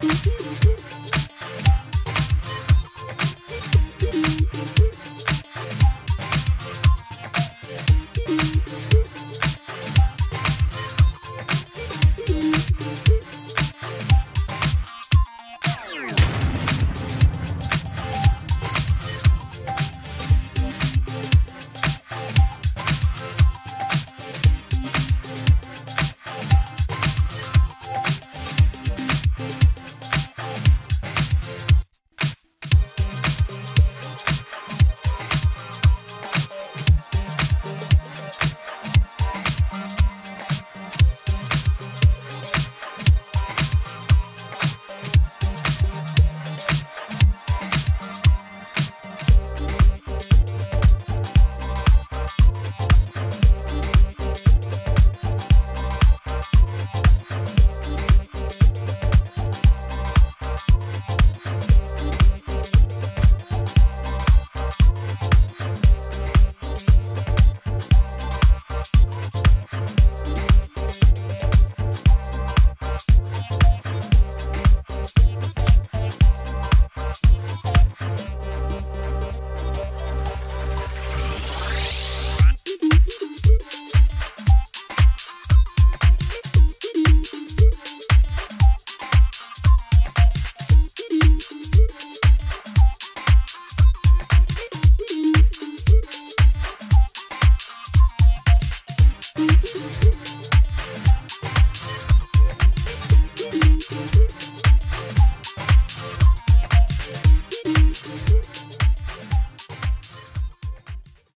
どうぞ。